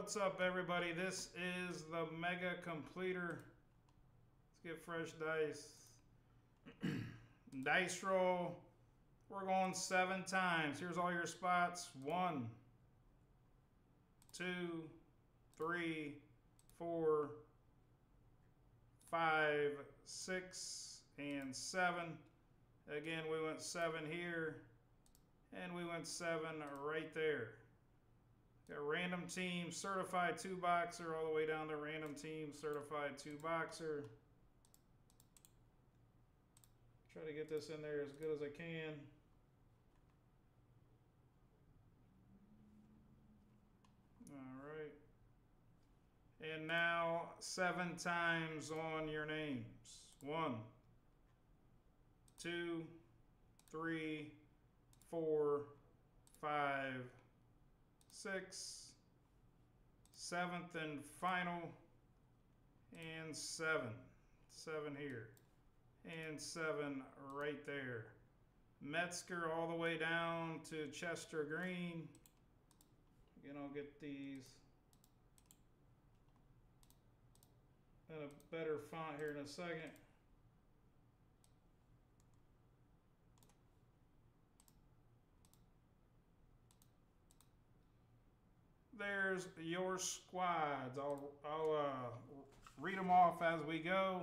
What's up, everybody? This is the Mega Completer. Let's get fresh dice. dice roll. We're going seven times. Here's all your spots. One, two, three, four, five, six, and seven. Again, we went seven here, and we went seven right there. Got random team, certified two boxer, all the way down to random team, certified two boxer. Try to get this in there as good as I can. All right. And now seven times on your names. One, two, three, four, five, six, seventh and final, and seven. Seven here, and seven right there. Metzger all the way down to Chester Green. Again, I'll get these in a better font here in a second. There's your squads. I'll, I'll uh, read them off as we go.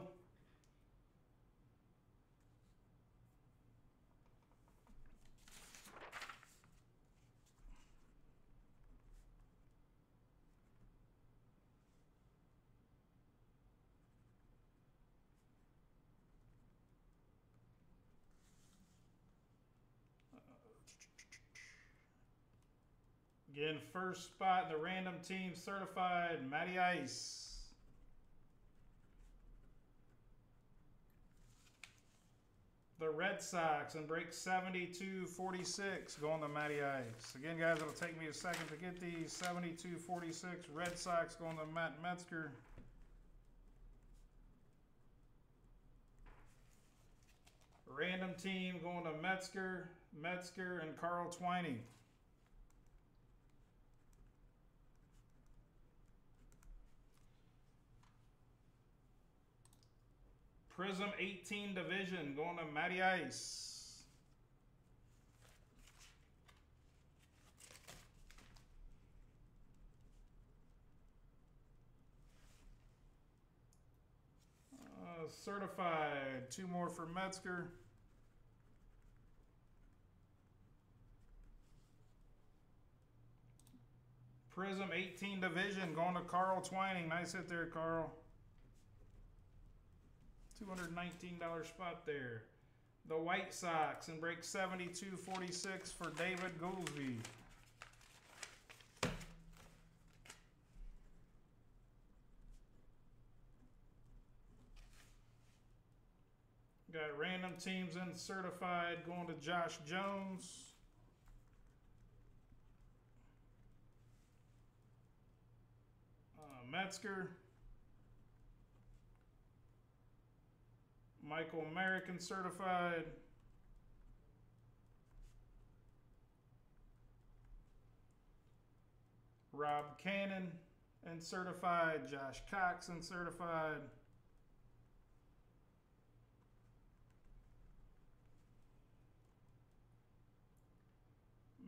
Again, first spot in the random team certified, Matty Ice. The Red Sox and break 72-46 going to Matty Ice. Again, guys, it'll take me a second to get these 72-46 Red Sox going to Matt Metzger. Random team going to Metzger, Metzger, and Carl Twining. Prizm 18 Division going to Matty Ice. Uh, certified, two more for Metzger. Prizm 18 Division going to Carl Twining. Nice hit there, Carl. $219 spot there. The White Sox and break 72.46 for David Goolsby. Got random teams in certified going to Josh Jones. Uh, Metzger. Michael American certified. Rob Cannon and certified. Josh Cox and certified.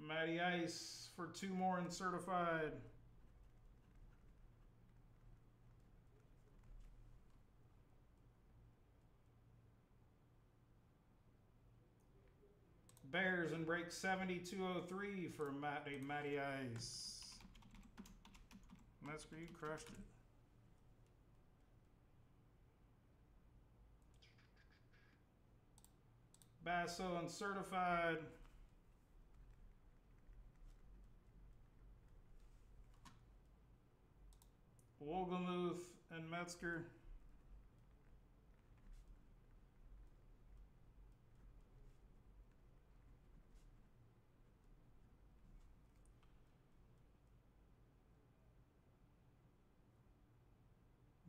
Matty Ice for two more and certified. Bears and break 7203 for Matty, Matty Ice. Where you crushed it. Basso and certified. Wohlgemuth and Metzger.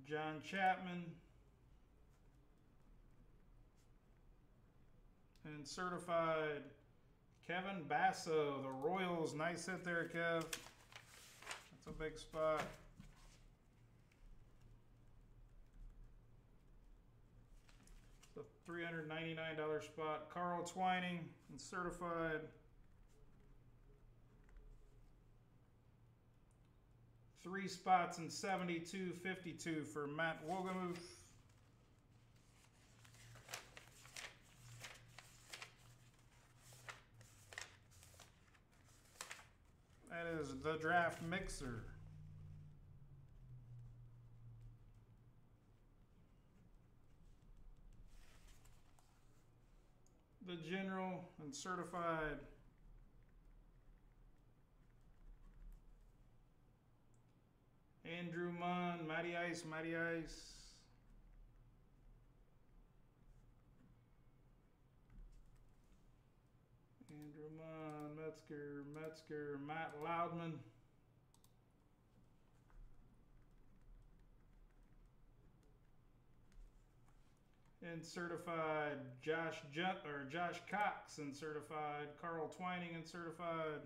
John Chapman. And certified Kevin Basso, the Royals. Nice hit there, Kev. That's a big spot. The three hundred ninety-nine dollar spot. Carl Twining and certified. Three spots and seventy-two fifty-two for Matt Wohlgemuth. That is the draft mixer. The general and certified. Andrew Munn, Matty Ice, Matty Ice. Andrew Munn, Metzger, Metzger, Matt Loudman. And certified Josh Jet or Josh Cox and certified Carl Twining and certified.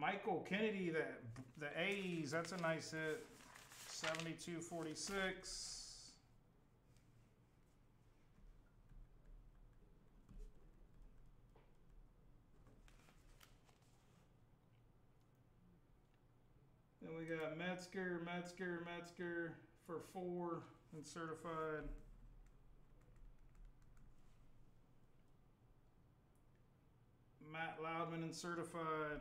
Michael Kennedy, that the A's, that's a nice hit. Seventy-two forty-six. Then we got Metzger, Metzger, Metzger for four and certified. Matt Loudman and certified.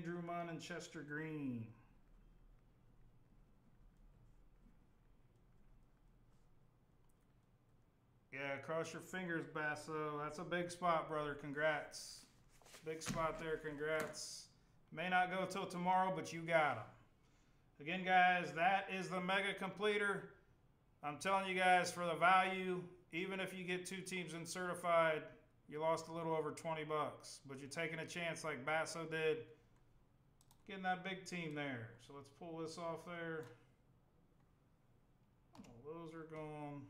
Andrew Munn and Chester Green. Yeah, cross your fingers, Basso. That's a big spot, brother. Congrats. Big spot there. Congrats. May not go till tomorrow, but you got them. Again, guys, that is the mega completer. I'm telling you guys, for the value, even if you get two teams in certified, you lost a little over 20 bucks. But you're taking a chance like Basso did getting that big team there. So let's pull this off there. Oh, those are gone.